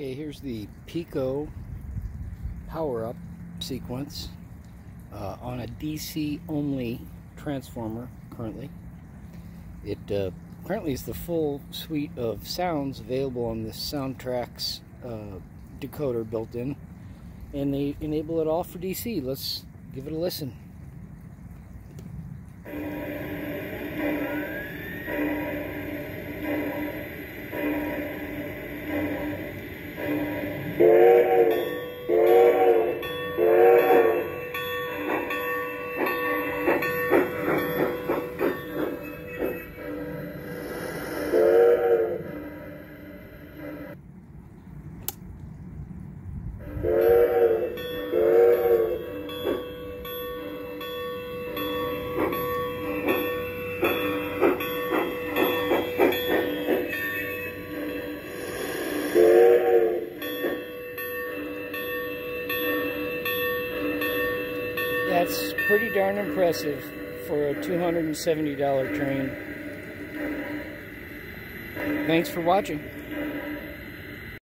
Okay, here's the Piko power-up sequence uh, on a DC only transformer currently. It uh, currently is the full suite of sounds available on the SoundTraxx uh, decoder built in and they enable it all for DC. Let's give it a listen. That's pretty darn impressive for a $270 train. Thanks for watching.